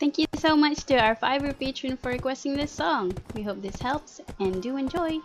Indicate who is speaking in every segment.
Speaker 1: Thank you so much to our Fiverr patron for requesting this song. We hope this helps and do enjoy.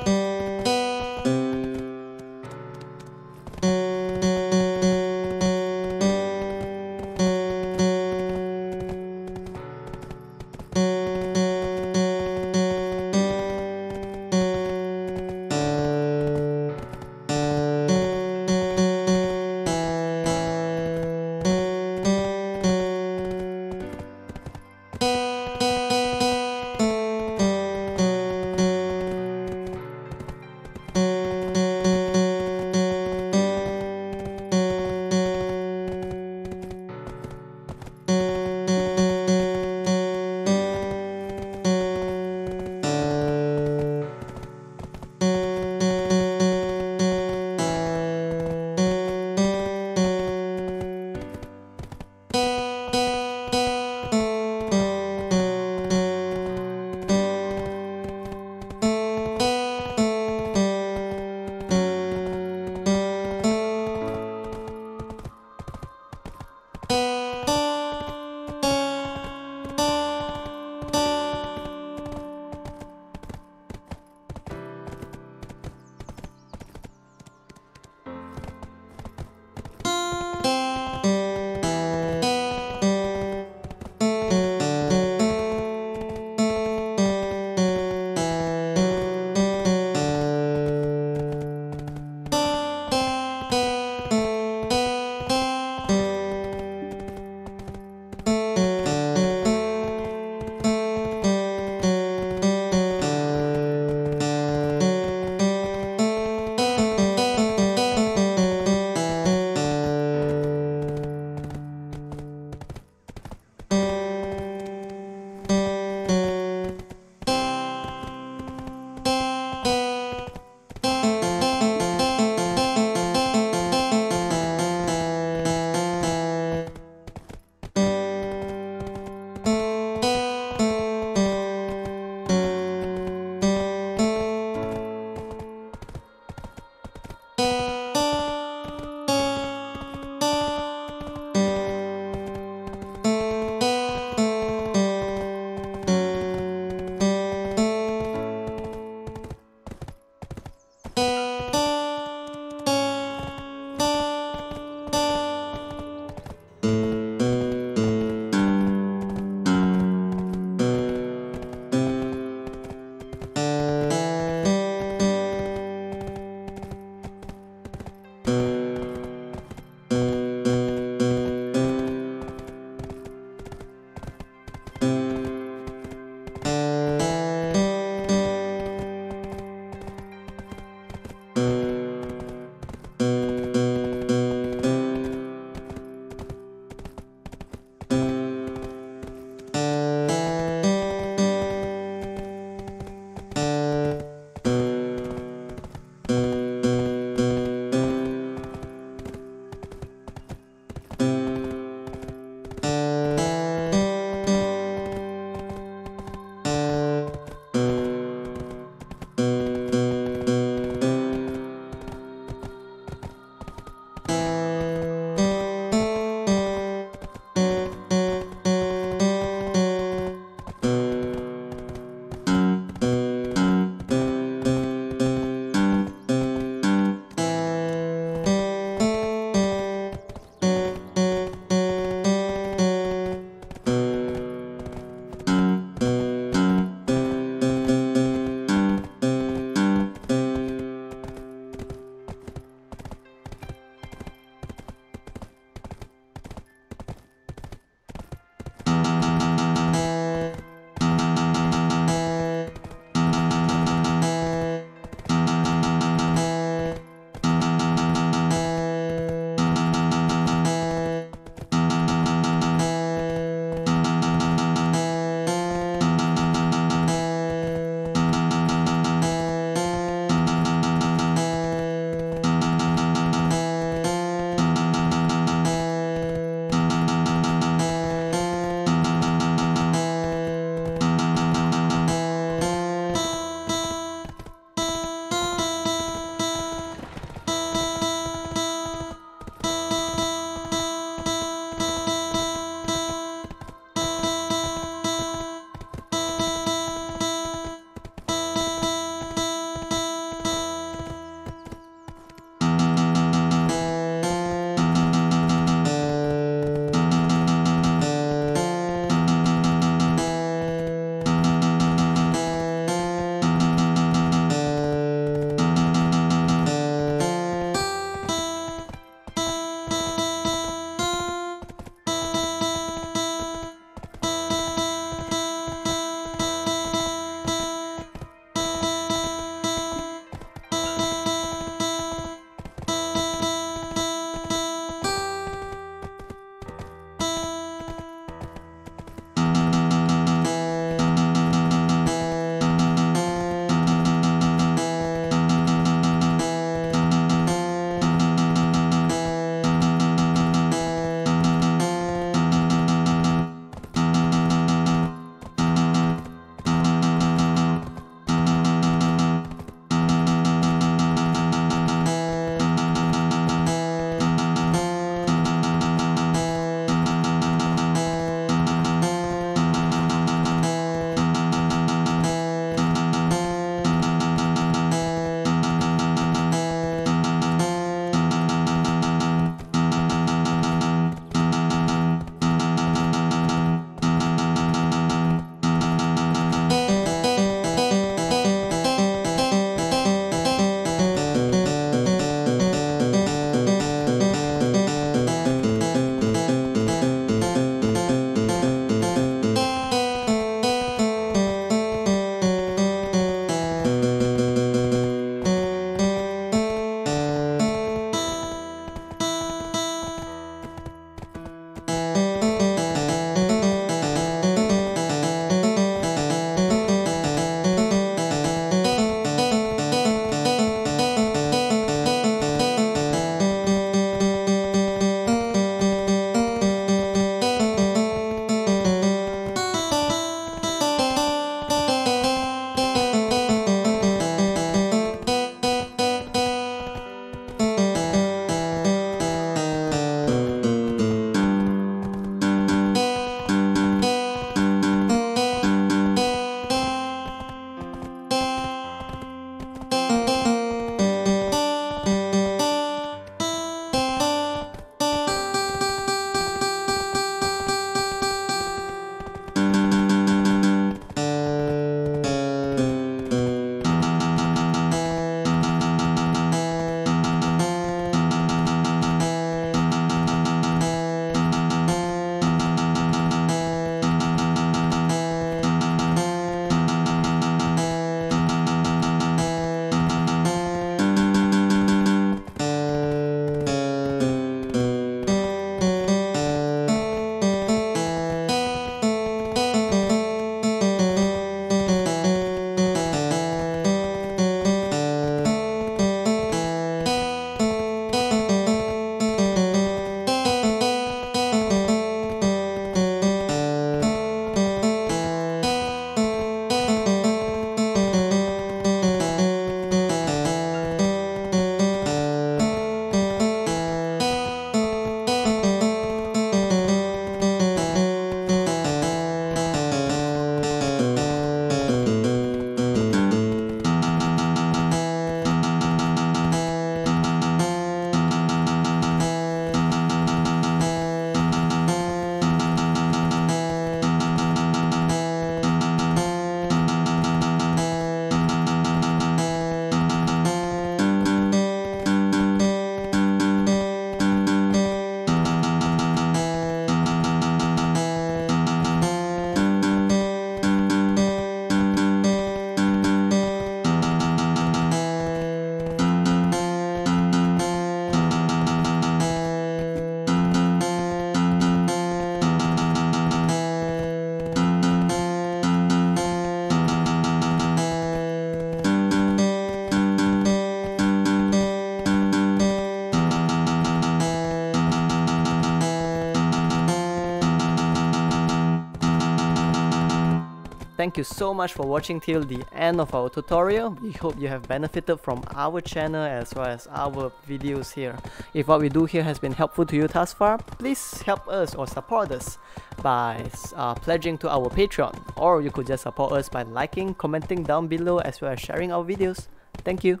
Speaker 2: Thank you so much for watching till the end of our tutorial. We hope you have benefited from our channel as well as our videos here. If what we do here has been helpful to you thus far, please help us or support us by uh, pledging to our Patreon or you could just support us by liking, commenting down below as well as sharing our videos. Thank you.